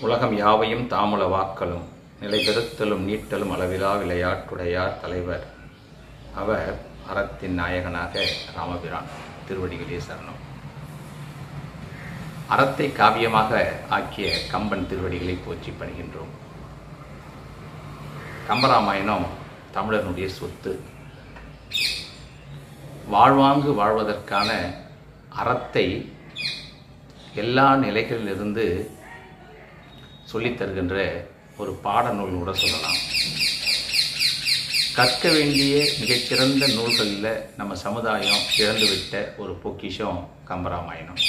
உலகம் யாவையும் தாமுல வாக்களும் நிலைபெறுத்தலும் நீட்டலும் அளவிலா விளையாட்டுடையார் தலைவர். அவர் அறத்தின் நாயகனாக ராமபிரான் திருவடிகளே சரணம். அறத்தை காவியமாக ஆக்கிய கம்பன் திருவடிகளை போற்றி பணிகின்றோம். கம்பராமாயணம் தமிழனுடைய சொத்து. வாழ்வாங்கு வாழ்வதற்கான அறத்தை எல்லா நிலைகளிலிருந்து சொல்லித் தருகின்ற ஒரு பாடநூல் கூட சொல்லலாம். கற்க வேண்டிய மிகச்சிறந்த நூல்களில் நம்ம சமுதாயம் இழந்துவிட்ட ஒரு பொக்கிஷம் கம்பராமாயணம்.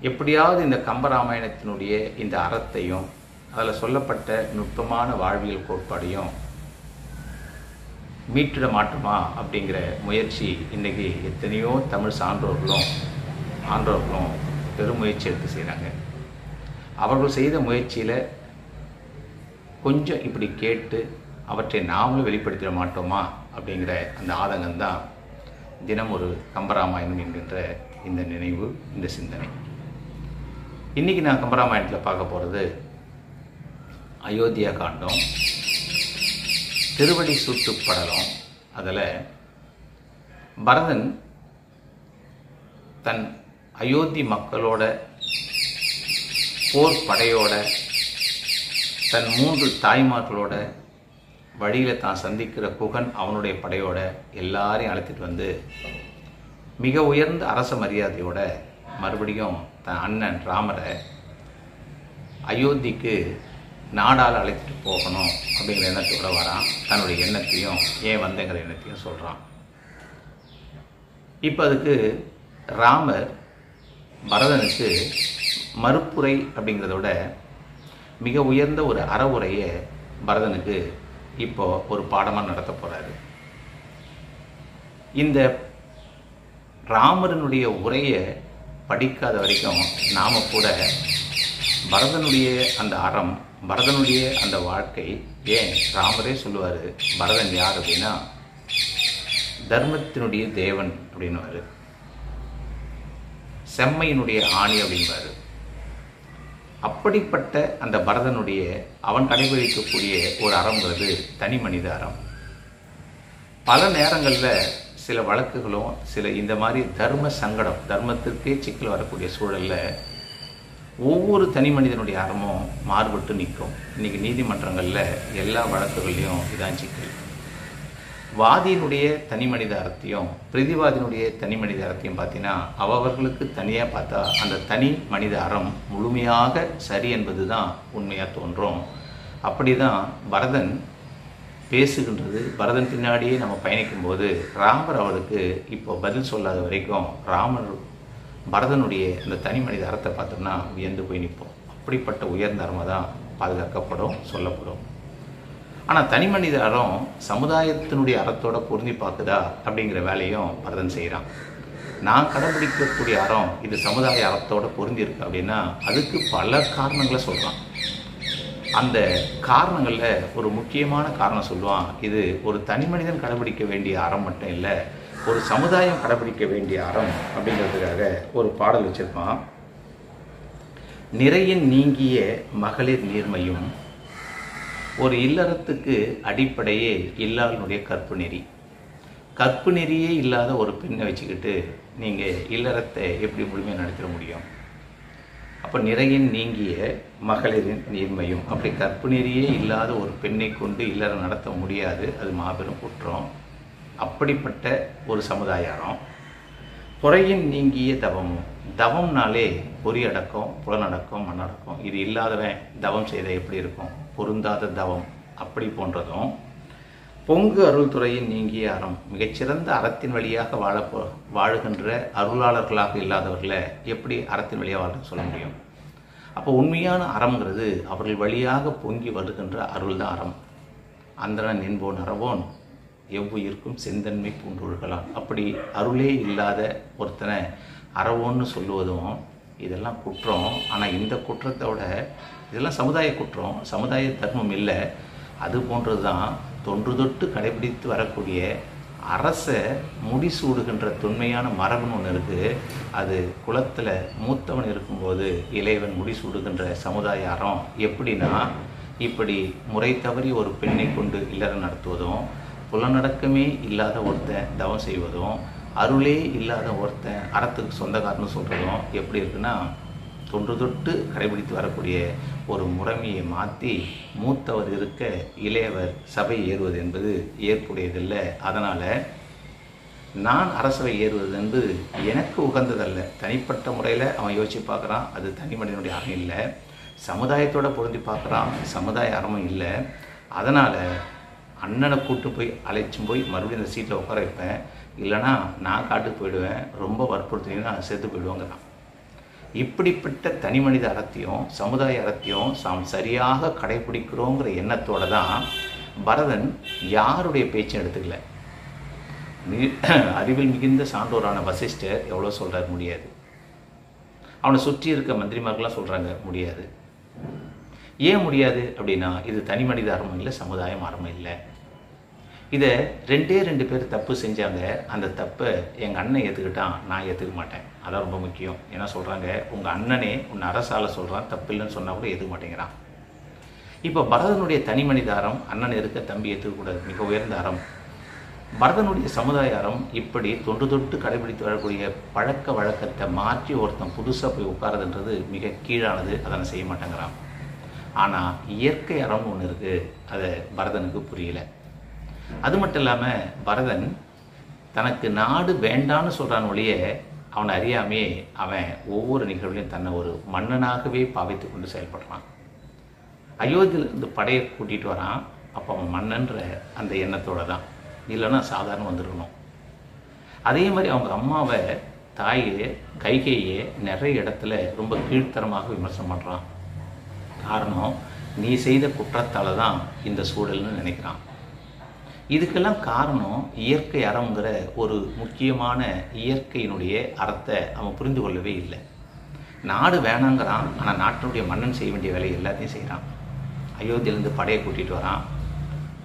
எப்படியாவது இந்த கம்பராமாயணத்தினுடைய இந்த அறத்தையும் அதில் சொல்லப்பட்ட நுட்பமான வாழ்வியல் கோட்பாடையும் மீட்டிட மாட்டோமா அப்படிங்கிற முயற்சி இன்றைக்கி எத்தனையோ தமிழ் சான்றோர்களும் ஆன்றோர்களும் பெருமுயற்சி எடுத்து செய்கிறாங்க அவர்கள் செய்த முயற்சியில் கொஞ்சம் இப்படி கேட்டு அவற்றை நாமளும் வெளிப்படுத்திட மாட்டோமா அப்படிங்கிற அந்த ஆதங்கம்தான் தினம் ஒரு கம்பராமாயணம் என்கின்ற இந்த நினைவு இந்த சிந்தனை. இன்றைக்கி நான் கம்பராமாயணத்தில் பார்க்க போகிறது அயோத்தியா காண்டம் திருவடி சுட்டு படலம் அதில் பரதன் தன் அயோத்தி மக்களோட போர் படையோட தன் மூன்று தாய்மார்களோட வழியில் தான் சந்திக்கிற குகன் அவனுடைய படையோட எல்லாரையும் அழைத்துட்டு வந்து மிக உயர்ந்த அரச மரியாதையோட மறுபடியும் தன் அண்ணன் ராமரை அயோத்திக்கு நாடால் அழைத்துட்டு போகணும் அப்படிங்கிற எண்ணத்தோட வரான். தன்னுடைய எண்ணத்தையும் ஏன் வந்தேங்கிற எண்ணத்தையும் சொல்கிறான் இப்போ அதுக்கு ராமர் பரதனுக்கு மறுப்புரை அப்படிங்கிறத விட மிக உயர்ந்த ஒரு அறவுரையை பரதனுக்கு இப்போ ஒரு பாடமாக நடத்த போகிறாரு இந்த ராமரனுடைய உரையை படிக்காத வரைக்கும் நாம் கூட பரதனுடைய அந்த அறம் பரதனுடைய அந்த வாழ்க்கை ஏன் ராமரே சொல்லுவார் பரதன் யார் அப்படின்னா தர்மத்தினுடைய தேவன் அப்படின்னுவார். செம்மையினுடைய ஆணி அப்படின்பாரு அப்படிப்பட்ட அந்த பரதனுடைய அவன் கடைபிடிக்கக்கூடிய ஒரு அறம்ங்கிறது தனி மனித அறம். பல நேரங்களில் சில வழக்குகளும் சில இந்த மாதிரி தர்ம சங்கடம் தர்மத்திற்கே சிக்கல் வரக்கூடிய சூழலில் ஒவ்வொரு தனி மனிதனுடைய அறமும் மாறுபட்டு நிற்கும். இன்றைக்கி நீதிமன்றங்களில் எல்லா வழக்குகளையும் இதான் சிக்கல். வாதியினுடைய தனி மனித அறத்தையும் பிரதிவாதியினுடைய தனி மனித அறத்தையும் பார்த்தீங்கன்னா அவர்களுக்கு தனியாக பார்த்தா அந்த தனி மனித அறம் முழுமையாக சரி என்பது தான் உண்மையாக தோன்றும். அப்படி தான் பரதன் பேசுகின்றது. பரதன் பின்னாடியே நம்ம பயணிக்கும்போது ராமர் அவளுக்கு இப்போ பதில் சொல்லாத வரைக்கும் ராமர் பரதனுடைய அந்த தனி மனித அறத்தை பார்த்தோம்னா உயர்ந்து போய் நிற்போம். அப்படிப்பட்ட உயர்ந்த அறமாக தான் பாதுகாக்கப்படும் சொல்லப்படும். ஆனால் தனி மனித அறம் சமுதாயத்தினுடைய அறத்தோட பொருந்தி பார்க்குதா அப்படிங்கிற வேலையும் பரதன் செய்கிறான் நான் கடைபிடிக்கக்கூடிய அறம் இது சமுதாய அறத்தோட பொருந்திருக்கு அப்படின்னா அதுக்கு பல காரணங்களை சொல்கிறான் அந்த காரணங்களில் ஒரு முக்கியமான காரணம் சொல்லுவான். இது ஒரு தனி மனிதன் கடைபிடிக்க வேண்டிய அறம் மட்டும் இல்லை ஒரு சமுதாயம் கடைபிடிக்க வேண்டிய அறம் அப்படிங்கிறதுக்காக ஒரு பாடல் வச்சிருப்பான். நிறையின் நீங்கிய மகளிர் நீர்மையும் ஒரு இல்லறத்துக்கு அடிப்படையே இல்லாதனுடைய கற்பு நெறி. கற்பு நெறியே இல்லாத ஒரு பெண்ணை வச்சுக்கிட்டு நீங்கள் இல்லறத்தை எப்படி முழுமையாக நடத்திட முடியும்? அப்போ நிறையின் நீங்கிய மகளிரின் நீர்மையும். அப்படி கற்பு நெறியே இல்லாத ஒரு பெண்ணை கொண்டு இல்லறம் நடத்த முடியாது. அது மாபெரும் குற்றம். அப்படிப்பட்ட ஒரு சமுதாயம் புறையின் நீங்கிய தவமும் தவம்னாலே பொறியடக்கம் புலனடக்கம் மண்ணடக்கம் இது இல்லாதவன் தவம் செய்த எப்படி இருக்கும்? பொருந்தாத தவம் அப்படி போன்றதும் பொங்கு அருள் துறையின் நீங்கிய அறம் மிகச்சிறந்த அறத்தின் வழியாக வாழ வாழுகின்ற அருளாளர்களாக இல்லாதவர்களை எப்படி அறத்தின் வழியாக வாழ சொல்ல முடியும்? அப்போ உண்மையான அறம்ங்கிறது அவர்கள் வழியாக பொங்கி வருகின்ற அருள் தான் அறம். அந்தன என்போன் அறவோன் எவ்வுயிருக்கும் செந்தன்மை பூண்டொழுகலாம். அப்படி அருளே இல்லாத ஒருத்தனை அறவோன்னு சொல்லுவதும் இதெல்லாம் குற்றம். ஆனால் இந்த குற்றத்தோட இதெல்லாம் சமுதாய குற்றம் சமுதாய தர்மம் இல்லை. அது போன்றது தான் தொன்று தொட்டு கடைபிடித்து வரக்கூடிய அரசை முடிசூடுகின்ற தொன்மையான மரபுன்னு ஒன்று இருக்குது அது குளத்தில் மூத்தவன் இருக்கும்போது இளையவன் முடிசூடுகின்ற சமுதாய அறம் எப்படின்னா இப்படி முறை தவறி ஒரு பெண்ணை கொண்டு இல்லறம் நடத்துவதும் புலநடக்கமே இல்லாத ஒருத்தன் தவம் செய்வதும் அருளே இல்லாத ஒருத்தன் அறத்துக்கு சொந்தக்காரன்னு சொல்கிறதும் எப்படி இருக்குன்னா தொன்று தொட்டு கடைபிடித்து வரக்கூடிய ஒரு முறைமையை மாற்றி மூத்தவர் இருக்க இளையவர் சபை ஏறுவது என்பது ஏற்புடையதில்லை. அதனால் நான் அரசவை ஏறுவது என்பது எனக்கு உகந்ததல்ல. தனிப்பட்ட முறையில் அவன் யோசிச்சு பார்க்குறான். அது தனி மனிதனுடைய அறம் இல்லை. சமுதாயத்தோட பொருந்தி பார்க்குறான். சமுதாய அறமும் இல்லை. அதனால் அண்ணனை கூட்டு போய் அழைச்சும் போய் மறுபடியும் இந்த சீட்டில் உட்கார வைப்பேன். இல்லைனா நான் காட்டுக்கு போயிடுவேன். ரொம்ப வற்புறுத்தினீங்கன்னா செத்து போயிடுவோங்கிறான். இப்படிப்பட்ட தனி மனித அறத்தையும் சமுதாய அறத்தையும் சாம் சரியாக கடைபிடிக்கிறோங்கிற எண்ணத்தோடு தான் பரதன் யாருடைய பேச்சும் எடுத்துக்கல. அறிவில் மிகுந்த சான்றோரான வசிஷ்டர் எவ்வளோ சொல்கிறார் முடியாது. அவனை சுற்றி இருக்க மந்திரிமார்கள்லாம் சொல்கிறாங்க முடியாது. ஏன் முடியாது அப்படின்னா இது தனி மனித அறமும் இல்லை சமுதாயம் அருமை இல்லை. இதை ரெண்டே ரெண்டு பேர் தப்பு செஞ்சாங்க. அந்த தப்பை எங்கள் அண்ணன் ஏற்றுக்கிட்டான் நான் ஏற்றுக்க மாட்டேன். அதான் ரொம்ப முக்கியம். ஏன்னா சொல்கிறாங்க உங்கள் அண்ணனே உன் அரசால் சொல்கிறான் தப்பு இல்லைன்னு சொன்னால் கூட ஏற்றுக்க மாட்டேங்கிறான். இப்போ பரதனுடைய தனி மனித அறம் அண்ணன் இருக்க தம்பி ஏற்றுக்கக்கூடாது மிக உயர்ந்த அறம். பரதனுடைய சமுதாய அறம் இப்படி தொன்று தொட்டு கடைபிடித்து வரக்கூடிய பழக்க வழக்கத்தை மாற்றி ஒருத்தன் புதுசாக போய் உட்காரதுன்றது மிக கீழானது. அதை செய்ய மாட்டேங்கிறான். ஆனால் இயற்கை அறம் ஒன்று இருக்குது அதை பரதனுக்கு புரியல. அது மட்டும் இல்லாமல் பரதன் தனக்கு நாடு வேண்டான்னு சொல்கிறான் ஒழிய அவனை அறியாமையே அவன் ஒவ்வொரு நிகழ்வுலையும் தன்னை ஒரு மன்னனாகவே பாவித்து கொண்டு செயல்படுறான். அயோத்தியிலிருந்து படையை கூட்டிகிட்டு வரான். அப்போ அவன் மன்னன்ற அந்த எண்ணத்தோடு தான். இல்லைன்னா சாதாரண வந்துருக்கணும். அதே மாதிரி அவங்க அம்மாவை தாயே கைகையே நிறைய இடத்துல ரொம்ப கீழ்த்தரமாக விமர்சனம் பண்ணுறான் காரணம் நீ செய்த குற்றத்தால தான் இந்த சூழல்னு நினைக்கிறான். இதுக்கெல்லாம் காரணம் இயற்கை அறங்கிற ஒரு முக்கியமான இயற்கையினுடைய அறத்தை அவன் புரிந்து கொள்ளவே இல்லை. நாடு வேணாங்கிறான் ஆனால் நாட்டினுடைய மன்னன் செய்ய வேண்டிய வேலையை எல்லாத்தையும் செய்கிறான் அயோத்தியிலேருந்து படையை கூட்டிகிட்டு வரான்.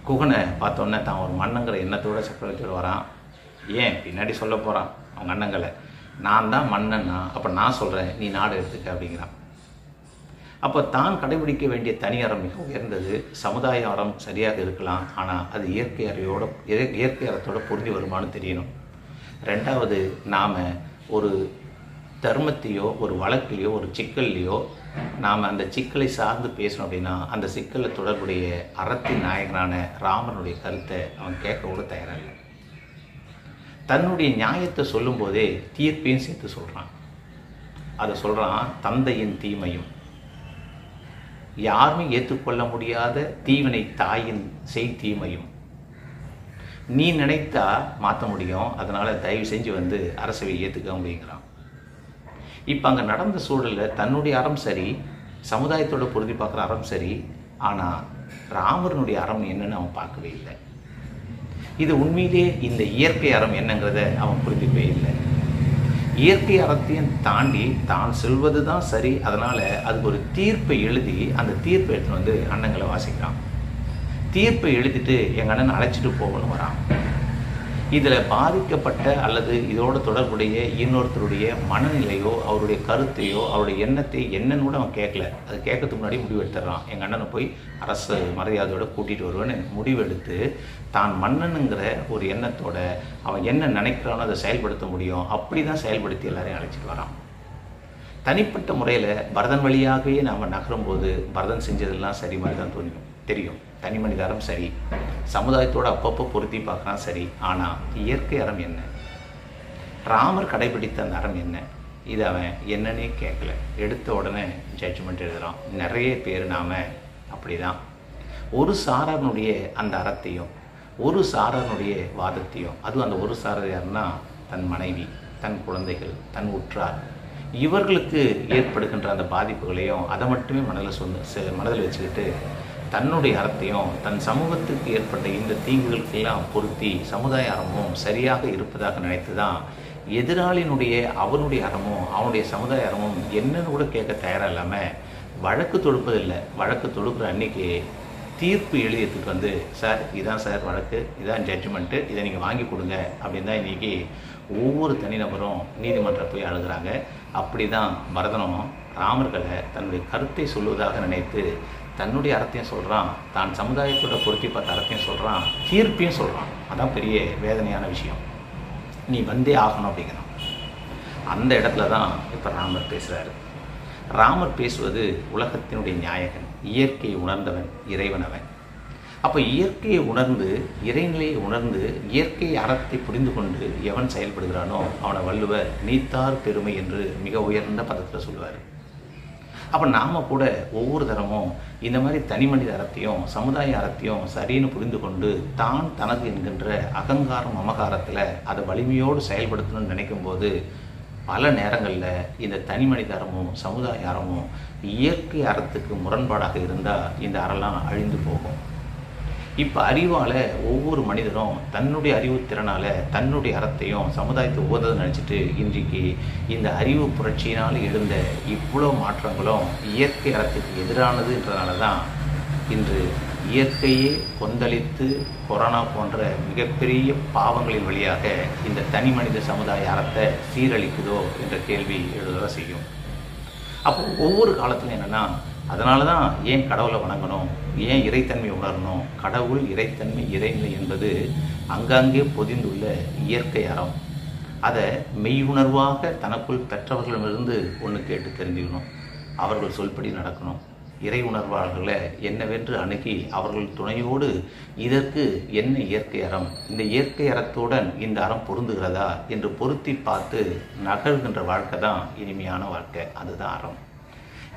குகனை பார்த்தோன்னே தான் ஒரு மன்னங்கிற எண்ணத்தோட சக்கரவர்த்தியோடு வரான். ஏன்? பின்னாடி சொல்ல போகிறான் அவங்க அண்ணங்களை. நான் தான் மன்னன்னா அப்போ நான் சொல்கிறேன் நீ நாடு எடுத்துக்க அப்படிங்கிறான். அப்போ தான் கடைபிடிக்க வேண்டிய தனி அறம் மிக உயர்ந்தது. சமுதாய அறம் சரியாக இருக்கலாம். ஆனால் அது இயற்கை அறையோட இய- இயற்கை அறத்தோட பொருந்தி வருமானு தெரியணும். ரெண்டாவது நாம் ஒரு தர்மத்தையோ ஒரு வழக்கிலையோ ஒரு சிக்கல்லையோ நாம் அந்த சிக்கலை சார்ந்து பேசணும் அப்படின்னா அந்த சிக்கலில் தொடர்புடைய அறத்தின் நாயகனான ராமனுடைய கருத்தை அவன் கேட்க கூட தயாராக இல்லை. தன்னுடைய நியாயத்தை சொல்லும்போதே தீர்ப்பையும் சேர்த்து சொல்கிறான் அதை சொல்கிறான் தந்தையின் தீமையும். யாருமே ஏற்றுக்கொள்ள முடியாத தீவினை தாயின் செய் தீமையும். நீ நினைத்தா மாற்ற முடியும். அதனால் தயவு செஞ்சு வந்து அரசவை ஏற்றுக்க அப்படிங்கிறான் இப்போ அங்கே நடந்த சூழலில் தன்னுடைய அறம் சரி சமுதாயத்தோட பொருதி பார்க்குற அறம் சரி ஆனால் ராமரனுடைய அறம் என்னன்னு அவன் பார்க்கவே இல்லை. இது உண்மையிலே இந்த இயற்கை அறம் என்னங்கிறத அவன் புரிஞ்சுக்கவே இல்லை. இயற்கை அறத்தையும் தாண்டி தான் சொல்வது தான் சரி அதனால் அதுக்கு ஒரு தீர்ப்பை எழுதி அந்த தீர்ப்பை எடுத்துன்னு வந்து அண்ணங்களை வாசிக்கிறான். தீர்ப்பை எழுதிட்டு எங்கள் அண்ணன் அழைச்சிட்டு போகணும் வரான். இதில் பாதிக்கப்பட்ட அல்லது இதோட தொடர்புடைய இன்னொருத்தருடைய மனநிலையோ அவருடைய கருத்தையோ அவருடைய எண்ணத்தை என்னன்னு கூட அவன் கேட்கல அது கேட்கறதுக்கு முன்னாடி முடிவு எடுத்துடுறான். எங்கள் அண்ணனை போய் அரசு மரியாதையோடு கூட்டிகிட்டு வருவேன்னு முடிவெடுத்து தான் மன்னனுங்கிற ஒரு எண்ணத்தோட அவன் என்ன நினைக்கிறானோ அதை செயல்படுத்த முடியும். அப்படி தான் செயல்படுத்தி எல்லாரையும் அழைச்சிட்டு வரான். தனிப்பட்ட முறையில் பரதன் வழியாகவே நாம் நகரும்போது பரதன் செஞ்சதெல்லாம் சரி மாதிரி தான் தோணும் தெரியும். தனி மனித சரி. சமுதாயத்தோட அப்பப்போ பொருத்தி பார்க்குறான் சரி. ஆனால் இயற்கை அறம் என்ன? ராமர் கடைபிடித்த அந்த அறம் என்ன? இது அவன் என்னன்னே கேட்கல எடுத்த உடனே ஜட்ஜ்மெண்ட் எழுதுறான். நிறைய பேர் நாம் அப்படிதான். ஒரு சாரனுடைய அந்த அறத்தையும் ஒரு சாரனுடைய வாதத்தையும் அதுவும் அந்த ஒரு சாரர் யாருன்னா தன் மனைவி தன் குழந்தைகள் தன் உற்றார். இவர்களுக்கு ஏற்படுகின்ற அந்த பாதிப்புகளையும் அதை மட்டுமே மனதில் சொந்த மனதில் வச்சுக்கிட்டு தன்னுடைய அறத்தையும் தன் சமூகத்துக்கு ஏற்பட்ட இந்த தீங்குகளுக்கெல்லாம் பொருத்தி சமுதாய அறமும் சரியாக இருப்பதாக நினைத்து தான் எதிராளியினுடைய அவனுடைய அறமும் அவனுடைய சமுதாய அறமும் என்னன்னு கூட கேட்க தயாராக இல்லாமல் வழக்கு தொடுப்பதில்லை வழக்கு தொடுக்கிற அன்னைக்கு தீர்ப்பு எழுதியதுக்கு வந்து சார் இதான் சார் வழக்கு இதான் ஜட்ஜ்மெண்ட்டு இதை நீங்கள் வாங்கி கொடுங்க. அப்படின்னு தான் இன்றைக்கி ஒவ்வொரு தனிநபரும் நீதிமன்றம் போய் அழுகிறாங்க. அப்படி தான் பரதனும் ராமர்களை தன்னுடைய கருத்தை சொல்வதாக நினைத்து தன்னுடைய அறத்தையும் சொல்கிறான் தான் சமுதாயத்தோட பொருத்தி பார்த்த அறத்தையும் சொல்கிறான் தீர்ப்பையும் சொல்கிறான் அதான் பெரிய வேதனையான விஷயம். நீ வந்தே ஆகணும் அப்படிங்கிறான். அந்த இடத்துல தான் இப்போ ராமர் பேசுகிறாரு ராமர் பேசுவது உலகத்தினுடைய நாயகன் இயற்கையை உணர்ந்தவன் இறைவன் அவன் அப்போ இயற்கையை உணர்ந்து இறைநிலையை உணர்ந்து இயற்கை அறத்தை புரிந்து கொண்டு எவன் செயல்படுகிறானோ அவனை வள்ளுவர் நீத்தார் பெருமை என்று மிக உயர்ந்த பதத்தில் சொல்லுவார். அப்போ நாம் கூட ஒவ்வொரு தரமும் இந்த மாதிரி தனி மனித அறத்தையும் சமுதாய அறத்தையும் சரின்னு புரிந்து கொண்டு தான் தனது என்கின்ற அகங்காரம் அமகாரத்தில் அதை வலிமையோடு செயல்படுத்தணும்னு நினைக்கும் போது பல நேரங்களில் இந்த தனி மனித அறமும் சமுதாய அறமும் இயற்கை அறத்துக்கு முரண்பாடாக இருந்தால் இந்த அறலாம் அழிந்து போகும். இப்போ அறிவால் ஒவ்வொரு மனிதரும் தன்னுடைய அறிவு திறனால் தன்னுடைய அறத்தையும் சமுதாயத்தை உகந்ததை நினச்சிட்டு இன்றைக்கு இந்த அறிவு புரட்சியினால் எழுந்த இவ்வளோ மாற்றங்களும் இயற்கை அறத்துக்கு எதிரானதுன்றனால தான் இன்று இயற்கையே கொந்தளித்து கொரோனா போன்ற மிகப்பெரிய பாவங்களின் வழியாக இந்த தனி மனித சமுதாய அறத்தை சீரழிக்குதோ என்ற கேள்வி எழுததான் செய்யும். அப்போ ஒவ்வொரு காலத்துலையும் என்னென்னா அதனால தான் ஏன் கடவுளை வணங்கணும்? ஏன் இறைத்தன்மை உணரணும்? கடவுள் இறைத்தன்மை இறைநிலை என்பது அங்கங்கே பொதிந்துள்ள இயற்கை அறம். அதை மெய்யுணர்வாக தனக்குள் பெற்றவர்களிடமிருந்து ஒன்று கேட்டு தெரிஞ்சுக்கணும். அவர்கள் சொல்படி நடக்கணும். இறை உணர்வாளர்களை என்னவென்று அணுகி அவர்கள் துணையோடு இதற்கு என்ன இயற்கை அறம்? இந்த இயற்கை அறத்துடன் இந்த அறம் பொருந்துகிறதா? என்று பொருத்தி பார்த்து நகர்கின்ற வாழ்க்கை தான் இனிமையான வாழ்க்கை. அதுதான் அறம்.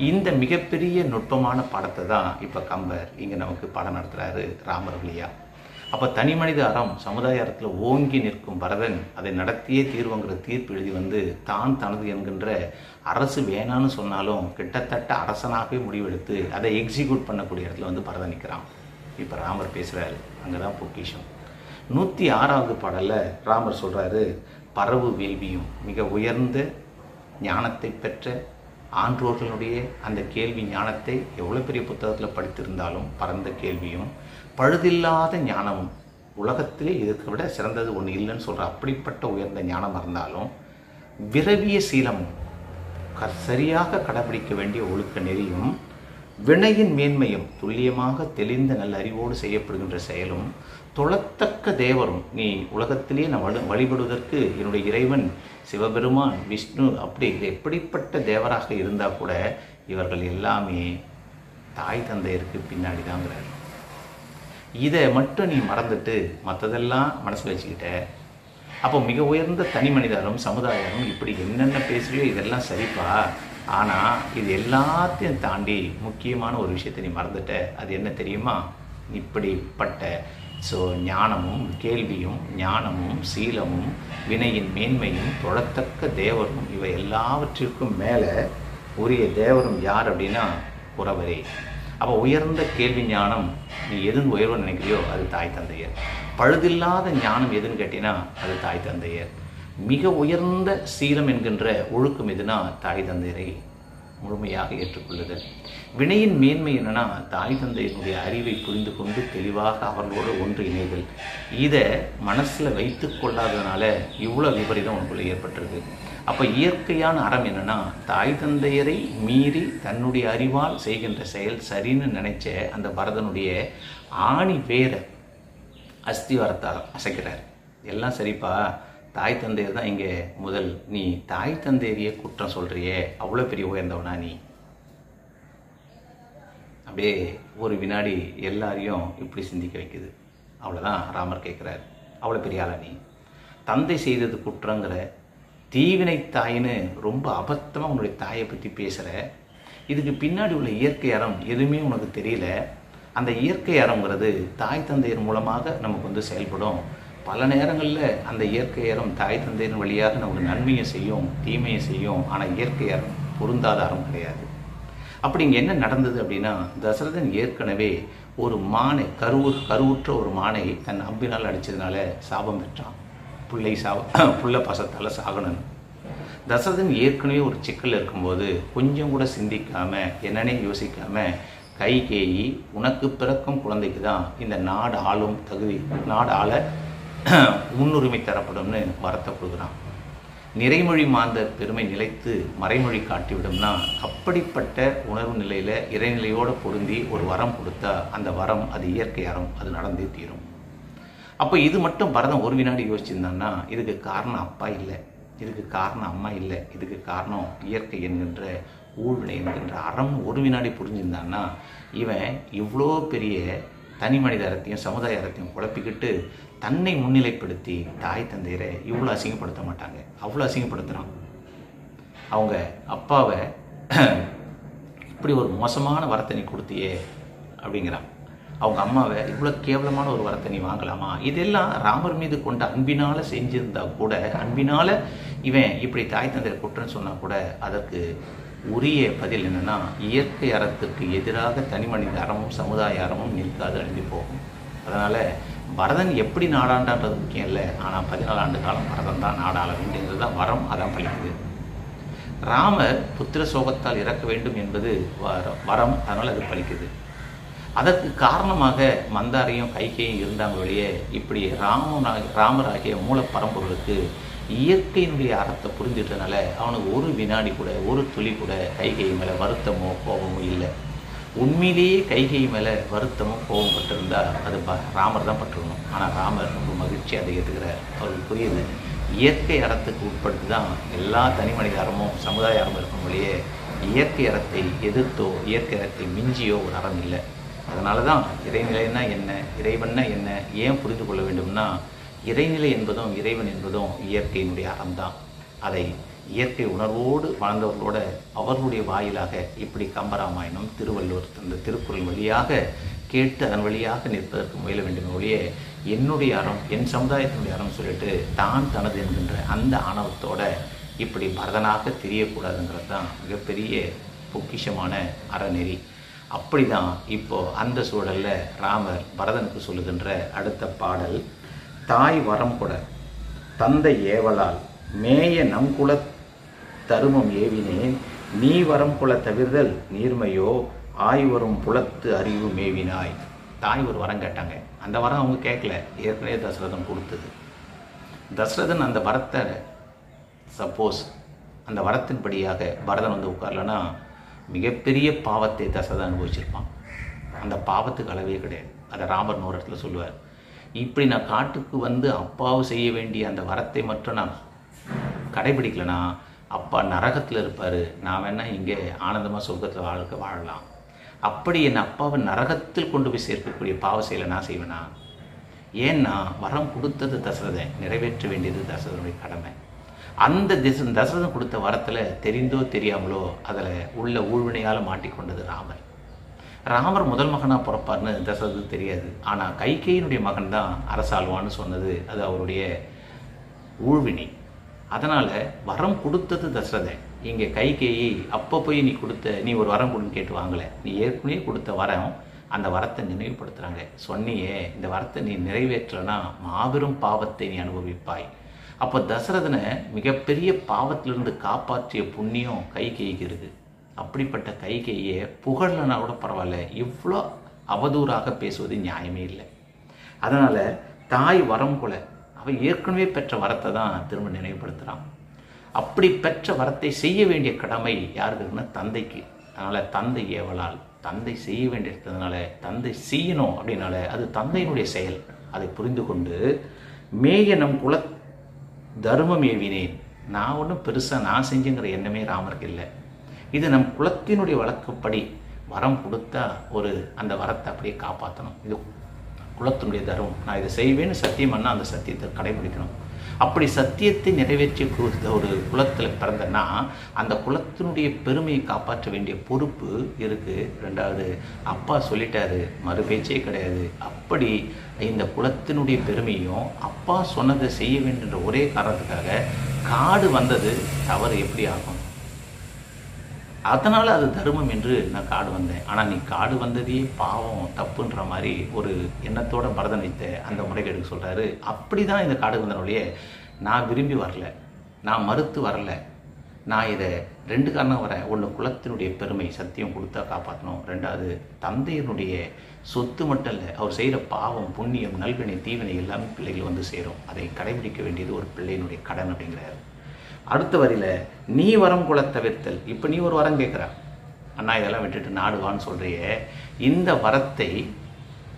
இந்த மிகப்பெரிய நுட்பமான பாடத்தை தான் இப்போ கம்பர் இங்கே நமக்கு பாடம் நடத்துகிறாரு ராமர் வழியா அப்போ தனி மனித அறம் சமுதாய அறத்தில் ஓங்கி நிற்கும் பரதன் அதை நடத்தியே தீர்வுங்கிற தீர்ப்பு எழுதி வந்து தான் தனது என்கின்ற அரசு வேணான்னு சொன்னாலும் கிட்டத்தட்ட அரசனாகவே முடிவெடுத்து அதை எக்ஸிக்யூட் பண்ணக்கூடிய இடத்துல வந்து பரதன் நிற்கிறான் இப்போ ராமர் பேசுகிறாரு அங்கே தான் பொக்கிஷம். நூற்றி ஆறாவது பாடலில் ராமர் சொல்கிறாரு பரவு வேள்வியும் மிக உயர்ந்த ஞானத்தை பெற்ற ஆன்றோர்களுடைய அந்த கேள்வி ஞானத்தை எவ்வளோ பெரிய புத்தகத்தில் படித்திருந்தாலும் பரந்த கேள்வியும் பழுதில்லாத ஞானமும் உலகத்திலே இதுக்கு விட சிறந்தது ஒன்று இல்லைன்னு சொல்கிற அப்படிப்பட்ட உயர்ந்த ஞானம் இருந்தாலும் விரவிய சீலமும் க சரியாக கடைபிடிக்க வேண்டிய ஒழுக்க நெறியும் வினையின் மேன்மையும் துல்லியமாக தெளிந்த நல்ல அறிவோடு செய்யப்படுகின்ற செயலும் தொழத்தக்க தேவரும் நீ உலகத்திலே நான் வழி வழிபடுவதற்கு என்னுடைய இறைவன் சிவபெருமான் விஷ்ணு அப்படி எப்படிப்பட்ட தேவராக இருந்தால் கூட இவர்கள் எல்லாமே தாய் தந்தையருக்கு பின்னாடி தாங்கிறார் இதை மட்டும் நீ மறந்துட்டு மற்றதெல்லாம் மனசில் வச்சுக்கிட்ட. அப்போ மிக உயர்ந்த தனி மனிதரும் சமுதாயமும் இப்படி என்னென்ன பேசுகிறியோ இதெல்லாம் சரிப்பா. ஆனால் இது எல்லாத்தையும் தாண்டி முக்கியமான ஒரு விஷயத்தை நீ மறந்துட்ட. அது என்ன தெரியுமா? இப்படிப்பட்ட ஸோ ஞானமும் கேள்வியும் ஞானமும் சீலமும் வினையின் மேன்மையும் தொழத்தக்க தேவரும் இவை எல்லாவற்றிற்கும் மேலே உரிய தேவரும் யார் அப்படின்னா குறவரே. அப்போ உயர்ந்த கேள்வி ஞானம் நீ எதுன்னு உயர்வு நினைக்கிறியோ அது தாய் தந்தையர். பழுதில்லாத ஞானம் எதுன்னு கேட்டினா அது தாய் தந்தையர். மிக உயர்ந்த சீலம் என்கின்ற ஒழுக்கம் எதுனா தாய் தந்தையரை முழுமையாக ஏற்றுக்கொள்ளுதல். வினையின் மேன்மை என்னன்னா தாய் தந்தையினுடைய அறிவை புரிந்து கொண்டு தெளிவாக அவர்களோடு ஒன்று இணைதல். இதை மனசில் வைத்து கொள்ளாததுனால இவ்வளோ விபரீதம் உனக்குள்ளே ஏற்பட்டிருக்கு. அப்போ இயற்கையான அறம் என்னன்னா தாய் தந்தையரை மீறி தன்னுடைய அறிவால் செய்கின்ற செயல் சரின்னு நினைச்ச அந்த பரதனுடைய ஆணி பேரை அஸ்திவாரத்தை அசைக்கிறார். எல்லாம் சரிப்பா தாய் தந்தையர் தான் இங்கே முதல். நீ தாய் தந்தையரையே குற்றம் சொல்கிறியே அவ்வளோ பெரிய உயர்ந்தவனா நீ? அப்படியே ஒரு வினாடி எல்லாரையும் இப்படி சிந்திக்க வைக்குது. அவ்வளோதான் ராமர் கேட்குறாரு. அவ்வளோ பெரிய ஆளா நீ? தந்தை செய்தது குற்றங்கிற தீவினை தாயின்னு ரொம்ப அபத்தமாக உன்னுடைய தாயை பற்றி பேசுகிற இதுக்கு பின்னாடி உள்ள இயற்கை அறம் எதுவுமே உனக்கு தெரியல. அந்த இயற்கை அறங்கிறது தாய் தந்தையர் மூலமாக நமக்கு வந்து செயல்படும். பல நேரங்களில் அந்த இயற்கை ஏறம் தாய் தந்தையின் வழியாக நமக்கு நன்மையை செய்யும் தீமையை செய்யும். ஆனால் இயற்கை ஏறம் பொருந்தாத அறம் கிடையாது. அப்படி இங்கே என்ன நடந்தது அப்படின்னா தசரதன் ஏற்கனவே ஒரு மானை கருவு கருவுற்ற ஒரு மானை தன் அம்பினால் அடித்ததுனால சாபம் பெற்றான். பிள்ளை சாப புள்ள பசத்தால் சாகணும் தசரதன் ஏற்கனவே ஒரு சிக்கல் இருக்கும்போது கொஞ்சம் கூட சிந்திக்காமல் என்னன்னே யோசிக்காமல் கைகேயி உனக்கு பிறக்கும் குழந்தைக்கு தான் இந்த நாடு ஆளும் தகுதி நாடு ஆள முன்னுரிமை தரப்படும்னு வரத்தை கொடுக்குறான். நிறைமொழி மாந்த பெருமை நிலைத்து மறைமொழி காட்டிவிடும்னா அப்படிப்பட்ட உணர்வு நிலையில் இறைநிலையோடு பொருந்தி ஒரு வரம் கொடுத்தா அந்த வரம் அது இயற்கை அறம் அது நடந்தே தீரும். அப்போ இது மட்டும் பரதம் ஒரு வினாடி யோசிச்சிருந்தான்னா இதுக்கு காரணம் அப்பா இல்லை இதுக்கு காரணம் அம்மா இல்லை இதுக்கு காரணம் இயற்கை என்கின்ற ஊழ்வினை என்கின்ற அறம் ஒரு வினாடி புரிஞ்சிருந்தான்னா இவன் இவ்வளோ பெரிய தனி மனித அறத்தையும் சமுதாய அறத்தையும் குழப்பிக்கிட்டு தன்னை முன்னிலைப்படுத்தி தாய் தந்தையரை இவ்வளோ அசிங்கப்படுத்த மாட்டாங்க. அவ்வளோ அசிங்கப்படுத்துகிறான் அவங்க அப்பாவை இப்படி ஒரு மோசமான வரத்தை நீ கொடுத்தியே அப்படிங்கிறான். அவங்க அம்மாவை இவ்வளோ கேவலமான ஒரு வரத்தை நீ வாங்கலாமா? இதெல்லாம் ராமர் மீது கொண்ட அன்பினால் செஞ்சிருந்தா கூட அன்பினால் இவன் இப்படி தாய் தந்தையை குற்றம் சொன்னால் கூட அதற்கு உரிய பதில் என்னன்னா இயற்கை அறத்துக்கு எதிராக தனி மனித அறமும் சமுதாய அறமும் நிற்காது அழிந்து போகும். அதனால் பரதன் எப்படி நாடாண்டான்றது முக்கியம் இல்லை. ஆனால் பதினாலு ஆண்டு காலம் பரதன் தான் நாடாள வேண்டியது தான் வரம் அதான் பழிக்குது. ராமர் புத்திர சோகத்தால் இறக்க வேண்டும் என்பது வரம் அதனால் அது பலிக்குது அதற்கு காரணமாக மந்தாரையும் கைகையும் இருந்தாங்க வெளியே இப்படி ராமனாக ராமராகிய மூல பரம்பொருளுக்கு இயற்கையினுடைய அறத்தை புரிஞ்சிட்டனால அவனுக்கு ஒரு வினாடி கூட ஒரு துளி கூட கைகை மேலே வருத்தமோ கோபமோ இல்லை. உண்மையிலேயே கைகை மேலே வருத்தமும் கோபம் பட்டிருந்தா அது ப ராமர் தான் பட்டிருக்கணும். ஆனால் ராமர் ரொம்ப மகிழ்ச்சி அதை ஏற்றுக்கிறார் அவருக்கு புரியுது. இயற்கை அறத்துக்கு உட்பட்டு தான் எல்லா தனி மனித அறமும் சமுதாய அறமும் இருக்கும் வழியே இயற்கை அறத்தை எதிர்த்தோ இயற்கை அறத்தை மிஞ்சியோ ஒரு அறம் இல்லை. அதனால தான் இறைநிலைன்னா என்ன இறைவன்னா என்ன ஏன் புரிந்து கொள்ள வேண்டும்னா இறைநிலை என்பதும் இறைவன் என்பதும் இயற்கையினுடைய அறம்தான். அதை இயற்கை உணர்வோடு வாழ்ந்தவர்களோட அவர்களுடைய வாயிலாக இப்படி கம்பராமாயணம் திருவள்ளுவர் இந்த திருக்குறள் வழியாக கேட்டு அதன் வழியாக நிற்பதற்கு முயல வேண்டும் ஒழிய என்னுடைய அறம் என் சமுதாயத்தினுடைய அறம் சொல்லிட்டு தான் தனது என்கின்ற அந்த ஆணவத்தோட இப்படி பரதனாக தெரியக்கூடாதுங்கிறது தான் மிகப்பெரிய பொக்கிஷமான அறநெறி. அப்படிதான் இப்போ அந்த சூழல்ல ராமர் பரதனுக்கு சொல்லுகின்ற அடுத்த பாடல் தாய் வரம் கொட தந்தை ஏவலால் மேய நம்குல தருமம் ஏவினேன். நீ வரம் குல தவிர்தல் நீர்மையோ? ஆய் வரும் புலத்து அறிவு மேவினாய். தாய் ஒரு வரம் கேட்டாங்க. அந்த வரம் அவங்க கேட்கல. ஏற்கனவே தசரதன் கொடுத்தது. தசரதன் அந்த வரத்தை சப்போஸ் அந்த வரத்தின்படியாக பரதன் வந்து உட்காரலன்னா மிகப்பெரிய பாவத்தை தசரதன் அனுபவிச்சிருப்பான். அந்த பாவத்துக்கு அளவே கிடையாது. அதை ராமர் இன்னொரு இடத்துல சொல்லுவார். இப்படி நான் காட்டுக்கு வந்து அப்பாவு செய்ய வேண்டிய அந்த வரத்தை மட்டும் நான் கடைபிடிக்கலனா அப்பா நரகத்தில் இருப்பார். நான் வேணால் இங்கே ஆனந்தமாக சொர்க்கத்தில் வாழ்க்கை வாழலாம். அப்படி என் அப்பாவை நரகத்தில் கொண்டு போய் சேர்க்கக்கூடிய பாவ செயலை நான் செய்வேனா? ஏன்னா வரம் கொடுத்தது தசரதன் நிறைவேற்ற வேண்டியது தசரதனுடைய கடமை. அந்த திச தசரதன் கொடுத்த வரத்தில் தெரிந்தோ தெரியாமலோ அதில் உள்ள ஊழ்வினையால் மாட்டிக்கொண்டது ராமர். ராமர் முதல் மகனாக பிறப்பார்னு தசரது தெரியாது. ஆனால் கைகேயினுடைய மகன் தான் அரசாழ்வான்னு சொன்னது அது அவருடைய ஊழ்வினை. அதனால் வரம் கொடுத்தது தசரதன் இங்கே கைகேயி அப்போ போய் நீ கொடுத்த நீ ஒரு வரம் கொடுன்னு கேட்டு வாங்கலை. நீ ஏற்கனவே கொடுத்த வரம் அந்த வரத்தை நினைவுபடுத்துகிறாங்க சொன்னியே இந்த வரத்தை நீ நிறைவேற்றலைன்னா மாபெரும் பாவத்தை நீ அனுபவிப்பாய். அப்போ தசரதனை மிகப்பெரிய பாவத்திலிருந்து காப்பாற்றிய புண்ணியம் கைகேயிக்கு இருக்குது அப்படிப்பட்ட கைகேயை புகழலனா கூட பரவாயில்ல. இவ்வளோ அவதூறாக பேசுவது நியாயமே இல்லை. அதனால் தாய் வரம் கொலை அவன் ஏற்கனவே பெற்ற வரத்தை தான் திரும்ப நினைவுபடுத்துகிறான் அப்படி பெற்ற வரத்தை செய்ய வேண்டிய கடமை யாருக்கு தந்தைக்கு. அதனால் தந்தை ஏவலால் தந்தை செய்ய வேண்டியதுனால தந்தை செய்யணும் அப்படின்னால அது தந்தையினுடைய செயல். அதை புரிந்து கொண்டு மேய நம் குல தர்மம் ஏவினேன். நான் ஒன்றும் பெருசாக நான் செஞ்சுங்கிற எண்ணமே ராமருக்கு இல்லை. இது நம் குலத்தினுடைய வழக்கப்படி வரம் கொடுத்தா ஒரு அந்த வரத்தை அப்படியே காப்பாற்றணும் இது குலத்தினுடைய தர்மம். நான் இதை செய்வேன்னு சத்தியம் பண்ணால் அந்த சத்தியத்தை கடைபிடிக்கணும். அப்படி சத்தியத்தை நிறைவேற்றி கொடுத்த ஒரு குலத்தில் பிறந்தனா அந்த குலத்தினுடைய பெருமையை காப்பாற்ற வேண்டிய பொறுப்பு இருக்குது ரெண்டாவது அப்பா சொல்லிட்டாரு மறு பேச்சே கிடையாது. அப்படி இந்த குலத்தினுடைய பெருமையும் அப்பா சொன்னதை செய்ய வேண்டுன்ற ஒரே காரணத்துக்காக காடு வந்தது தவறு எப்படி ஆகும்? அதனால் அது தர்மம் என்று நான் காடு வந்தேன். ஆனால் நீ காடு வந்ததே பாவம் தப்புன்ற மாதிரி ஒரு எண்ணத்தோட பரதன் வைத்த அந்த முறைகேடுக்கு சொல்கிறாரு அப்படி தான் இந்த காடு வந்தனுடைய நான் விரும்பி வரல. நான் மறுத்து வரல. நான் இதை ரெண்டு காரணம் வரேன் ஒன்று குலத்தினுடைய பெருமை சத்தியம் கொடுத்தா காப்பாற்றணும் ரெண்டாவது தந்தையினுடைய சொத்து மட்டும் இல்லை அவர் செய்கிற பாவம் புண்ணியம் நல்வினை தீவினை எல்லாமே பிள்ளைகள் வந்து சேரும். அதை கடைபிடிக்க வேண்டியது ஒரு பிள்ளையினுடைய கடன் அப்படிங்கிறாரு. அடுத்த வரியில் நீ வரம் குல தவிர்த்தல் இப்போ நீ ஒரு வரம் கேட்குற அண்ணா இதெல்லாம் விட்டுட்டு நாடுவான்னு சொல்கிறியே இந்த வரத்தை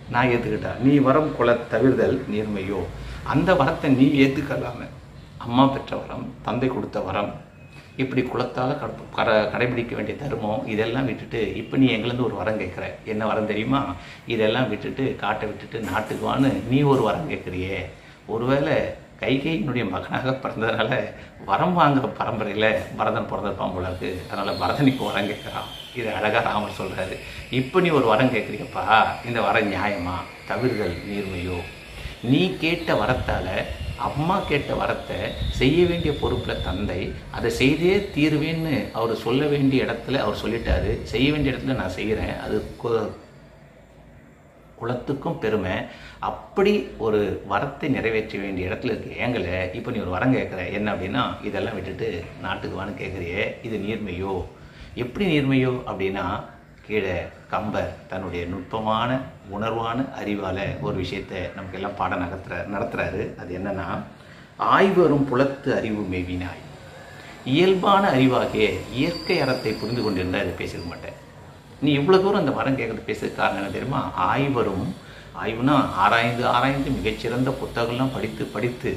நான் ஏற்றுக்கிட்டா நீ வரம் குல தவிர்தல் நேர்மையோ. அந்த வரத்தை நீ ஏற்றுக்கலாம அம்மா பெற்ற வரம் தந்தை கொடுத்த வரம் இப்படி குலத்தால் கட கடைபிடிக்க வேண்டிய தர்மம் இதெல்லாம் விட்டுட்டு இப்போ நீ எங்கேருந்து ஒரு வரம் கேட்குற என்ன வரம் தெரியுமா? இதெல்லாம் விட்டுட்டு காட்டை விட்டுட்டு நாட்டுக்கு வான்னு நீ ஒரு வரம் கேட்குறியே ஒருவேளை கைகையினுடைய மகனாக பிறந்ததுனால வரம் வாங்குற பரம்பரையில் பரதன் பிறந்திருப்பான் போல இருக்கு. அதனால் பரதனுக்கு வரம் கேட்குறான். இது அழகாக ராமர் சொல்கிறாரு இப்போ நீ ஒரு வரம் கேட்குறீங்கப்பா. இந்த வரம் நியாயமா? தவிர்தல் நீர்மையோ? நீ கேட்ட வரத்தால் அம்மா கேட்ட வரத்தை செய்ய வேண்டிய பொறுப்பில் தந்தை அதை செய்தே தீர்வேன்னு அவர் சொல்ல வேண்டிய இடத்துல அவர் சொல்லிட்டாரு. செய்ய வேண்டிய இடத்துல நான் செய்கிறேன் அது குலத்துக்கும் பெருமை. அப்படி ஒரு வரத்தை நிறைவேற்ற வேண்டிய இடத்துல இருக்கு ஏங்கலை இப்போ நீ ஒரு வரம் கேட்குற என்ன அப்படின்னா இதெல்லாம் விட்டுட்டு நாட்டுக்கு வான்னு கேட்குறியே இது நீர்மையோ? எப்படி நீர்மையோ அப்படின்னா கீழே கம்பர் தன்னுடைய நுட்பமான உணர்வான அறிவால் ஒரு விஷயத்தை நமக்கு எல்லாம் பாடம் நகர்த்துற நடத்துகிறாரு அது என்னன்னா ஆய்வரும் புலத்து அறிவு மேவினாய். இயல்பான அறிவாகிய இயற்கை அறத்தை புரிந்து கொண்டிருந்தால் இதை பேசிக்க மாட்டேன். நீ இவ்வளோ தூரம் இந்த வரம் கேட்கறது பேசுறது காரணம் என்ன தெரியுமா? ஆய்வரும் ஆய்வுனா ஆராய்ந்து ஆராய்ந்து மிகச்சிறந்த புத்தகம்லாம் படித்து படித்து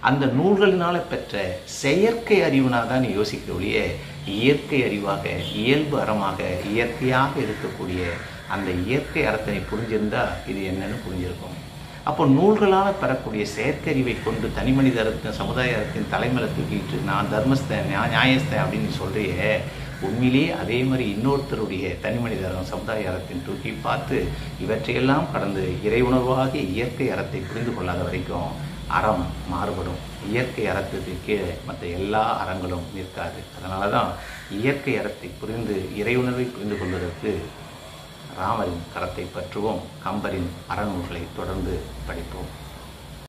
அந்த நூல்களினால் பெற்ற செயற்கை அறிவுனா தான் நீ யோசிக்கிற ஒழிய இயற்கை அறிவாக இயல்பு அறமாக இயற்கையாக இருக்கக்கூடிய அந்த இயற்கை அறத்தை புரிஞ்சிருந்தா இது என்னன்னு புரிஞ்சிருக்கும். அப்போ நூல்களால் பெறக்கூடிய செயற்கை அறிவை கொண்டு தனி மனித அறத்தின் சமுதாய அறத்தின் தலைமையில தூக்கிட்டு நான் தர்மஸ்தன் நியா- நியாயஸ்தன் அப்படின்னு நீ உண்மையிலேயே அதே மாதிரி இன்னொருத்தருடைய தனி மனித அறம் சமுதாய அறத்தின் தூக்கி பார்த்து இவற்றையெல்லாம் கடந்து இறை உணர்வாக இயற்கை அறத்தை புரிந்து கொள்ளாத வரைக்கும் அறம் மாறுபடும். இயற்கை அறத்துக்கு கீழே மற்ற எல்லா அறங்களும் நிற்காது. அதனால தான் இயற்கை அறத்தை புரிந்து இறை உணர்வை புரிந்து கொள்வதற்கு ராமரின் கரத்தை பற்றுவோம் கம்பரின் அறநூல்களை தொடர்ந்து படிப்போம்.